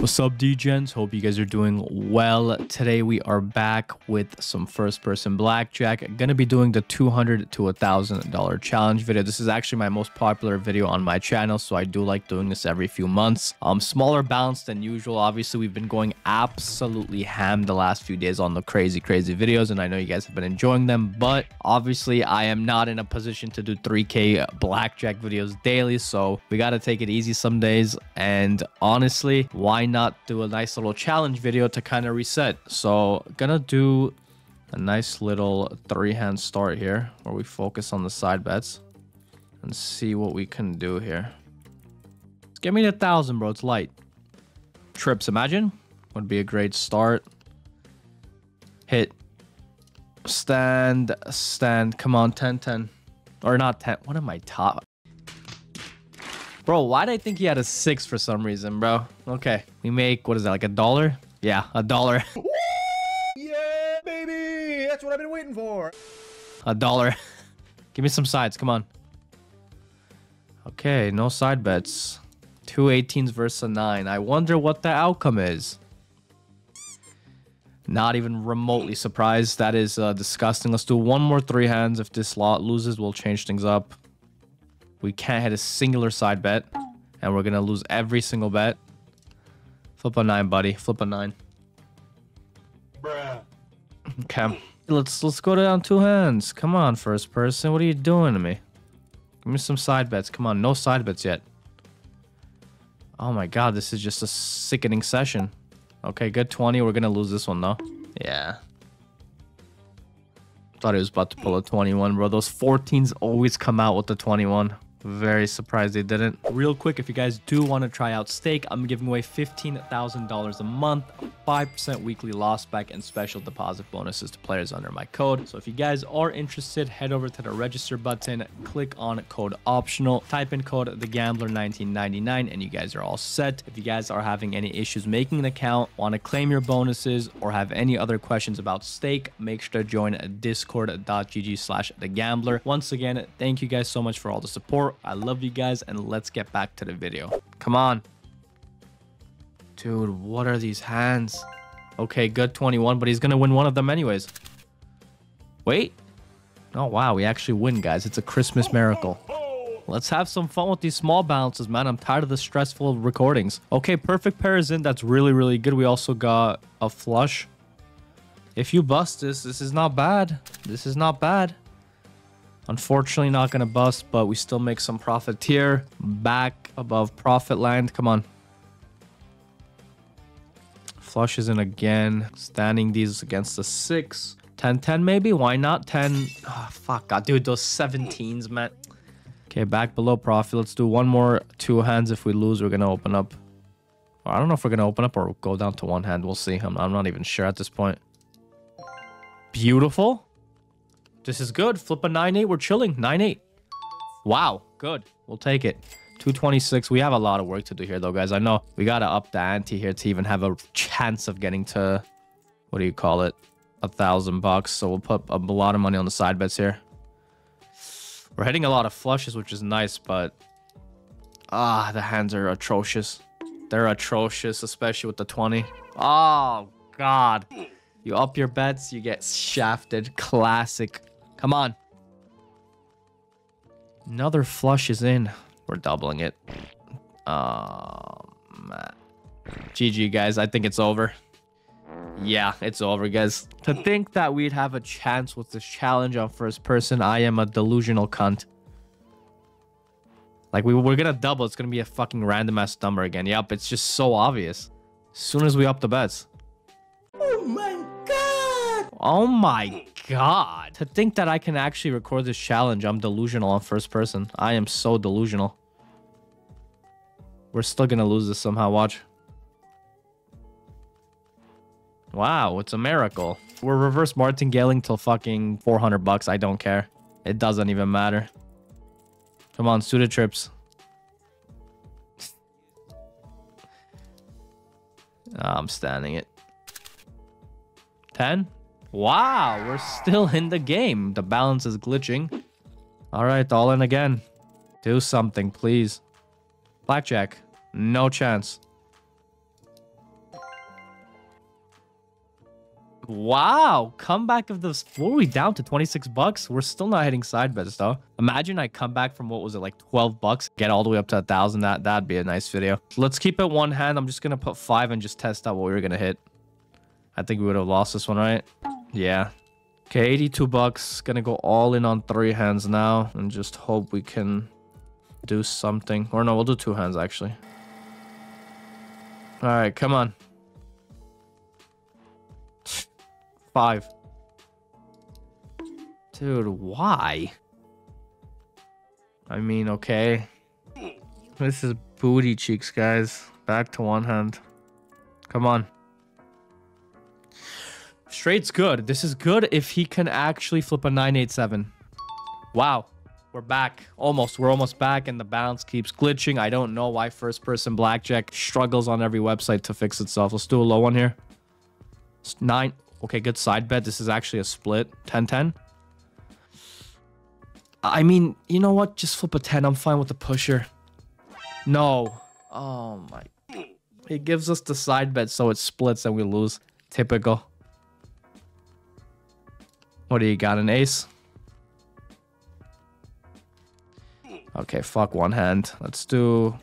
What's up, DGens? Hope you guys are doing well. Today we are back with some first-person blackjack. Gonna be doing the 200 to a thousand dollar challenge video. This is actually my most popular video on my channel, so I do like doing this every few months. Um, smaller balance than usual. Obviously, we've been going absolutely ham the last few days on the crazy, crazy videos, and I know you guys have been enjoying them. But obviously, I am not in a position to do 3K blackjack videos daily, so we gotta take it easy some days. And honestly, why not do a nice little challenge video to kind of reset? So gonna do a nice little three hand start here where we focus on the side bets and see what we can do here. Give me the thousand, bro. It's light. Trips, imagine. Would be a great start. Hit. Stand. Stand. Come on, 10 10. Or not 10. What am I top? Bro, why did I think he had a six for some reason, bro? Okay, we make, what is that, like a dollar? Yeah, a dollar. Yeah, baby! That's what I've been waiting for. a dollar. Give me some sides, come on. Okay, no side bets. Two 18s versus a 9. I wonder what the outcome is. Not even remotely surprised. That is uh, disgusting. Let's do one more three hands. If this lot loses, we'll change things up. We can't hit a singular side bet. And we're going to lose every single bet. Flip a 9, buddy. Flip a 9. Bruh. Okay. Let's let's go down two hands. Come on, first person. What are you doing to me? Give me some side bets. Come on, no side bets yet. Oh my god, this is just a sickening session. Okay, good 20. We're gonna lose this one though. Yeah. Thought he was about to pull a 21, bro. Those 14s always come out with the 21. Very surprised they didn't. Real quick, if you guys do want to try out Stake, I'm giving away $15,000 a month, 5% weekly loss back, and special deposit bonuses to players under my code. So if you guys are interested, head over to the register button, click on code optional, type in code thegambler1999, and you guys are all set. If you guys are having any issues making an account, want to claim your bonuses, or have any other questions about Stake, make sure to join discord.gg slash thegambler. Once again, thank you guys so much for all the support. I love you guys, and let's get back to the video. Come on. Dude, what are these hands? Okay, good 21, but he's going to win one of them anyways. Wait. Oh, wow. We actually win, guys. It's a Christmas miracle. Let's have some fun with these small balances, man. I'm tired of the stressful recordings. Okay, perfect pair is in. That's really, really good. We also got a flush. If you bust this, this is not bad. This is not bad. Unfortunately, not going to bust, but we still make some profit here. Back above profit land. Come on. Flushes in again. Standing these against the 6. 10-10 maybe? Why not? 10. Oh, fuck. God, dude, those 17s, man. Okay, back below profit. Let's do one more two hands. If we lose, we're going to open up. I don't know if we're going to open up or go down to one hand. We'll see. I'm, I'm not even sure at this point. Beautiful. This is good. Flip a 9-8. We're chilling. 9-8. Wow. Good. We'll take it. 226. We have a lot of work to do here, though, guys. I know we got to up the ante here to even have a chance of getting to, what do you call it? A thousand bucks. So we'll put a lot of money on the side bets here. We're hitting a lot of flushes, which is nice, but... Ah, the hands are atrocious. They're atrocious, especially with the 20. Oh, God. You up your bets, you get shafted. Classic. Come on. Another flush is in. We're doubling it. Um, GG, guys. I think it's over. Yeah, it's over, guys. To think that we'd have a chance with this challenge on first person, I am a delusional cunt. Like, we, we're gonna double. It's gonna be a fucking random ass number again. Yep, it's just so obvious. As soon as we up the bets. Oh my god! Oh my god. To think that I can actually record this challenge, I'm delusional on first person. I am so delusional. We're still gonna lose this somehow, watch. Wow, it's a miracle. We're reverse martingaling till fucking 400 bucks. I don't care. It doesn't even matter. Come on, suited trips. Ah, I'm standing it. 10? Wow, we're still in the game. The balance is glitching. All right, all in again. Do something, please. Blackjack, no chance. Wow, comeback of the floor. We down to 26 bucks. We're still not hitting side bets though. Imagine I come back from what was it like 12 bucks, get all the way up to a thousand. That that'd be a nice video. Let's keep it one hand. I'm just gonna put five and just test out what we were gonna hit. I think we would have lost this one, right? Yeah. Okay, 82 bucks. Gonna go all in on three hands now and just hope we can do something. Or no, we'll do two hands actually. All right, come on. Five. Dude, why? I mean, okay. This is booty cheeks, guys. Back to one hand. Come on. Straight's good. This is good if he can actually flip a 987. Wow. We're back. Almost. We're almost back and the balance keeps glitching. I don't know why first person blackjack struggles on every website to fix itself. Let's do a low one here. It's nine. Okay, good side bet. This is actually a split. 10-10. I mean, you know what? Just flip a 10. I'm fine with the pusher. No. Oh my. He gives us the side bet so it splits and we lose. Typical. What do you got? An ace? Okay, fuck one hand. Let's do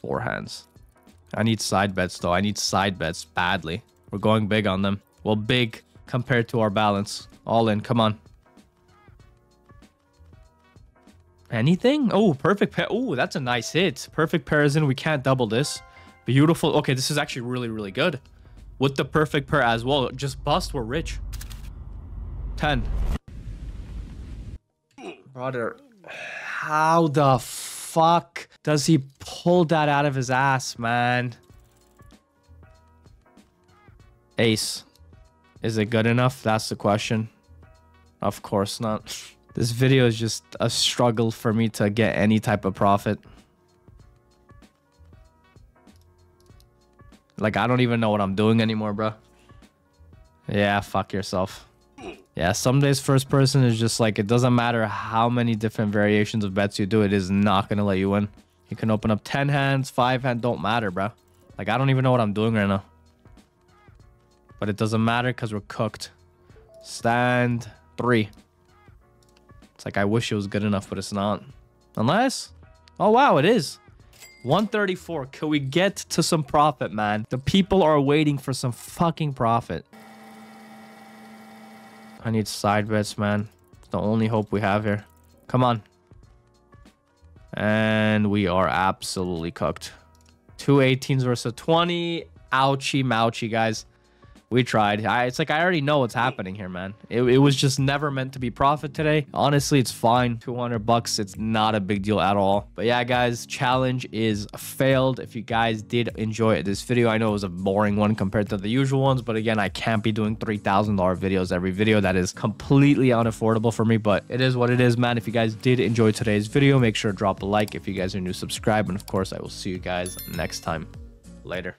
four hands. I need side bets though. I need side bets badly. We're going big on them. Well, big compared to our balance. All in. Come on. Anything? Oh, perfect pair. Oh, that's a nice hit. Perfect pair is in. We can't double this. Beautiful. Okay, this is actually really, really good. With the perfect pair as well. Just bust. We're rich. 10. Brother, how the fuck does he pull that out of his ass, man? Ace. Is it good enough? That's the question. Of course not. This video is just a struggle for me to get any type of profit. Like, I don't even know what I'm doing anymore, bro. Yeah, fuck yourself. Yeah, some days first person is just like, it doesn't matter how many different variations of bets you do, it is not going to let you win. You can open up 10 hands, 5 hands, don't matter, bro. Like, I don't even know what I'm doing right now. But it doesn't matter because we're cooked. Stand 3. It's like, I wish it was good enough, but it's not. Unless... Oh, wow, it is. 134. Can we get to some profit, man? The people are waiting for some fucking profit. I need side bets, man. It's the only hope we have here. Come on. And we are absolutely cooked. Two 18s versus 20. Ouchie mouchie, guys. We tried. I, it's like I already know what's happening here, man. It, it was just never meant to be profit today. Honestly, it's fine. 200 bucks. It's not a big deal at all. But yeah, guys, challenge is failed. If you guys did enjoy this video, I know it was a boring one compared to the usual ones. But again, I can't be doing $3,000 videos every video. That is completely unaffordable for me. But it is what it is, man. If you guys did enjoy today's video, make sure to drop a like. If you guys are new, subscribe. And of course, I will see you guys next time. Later.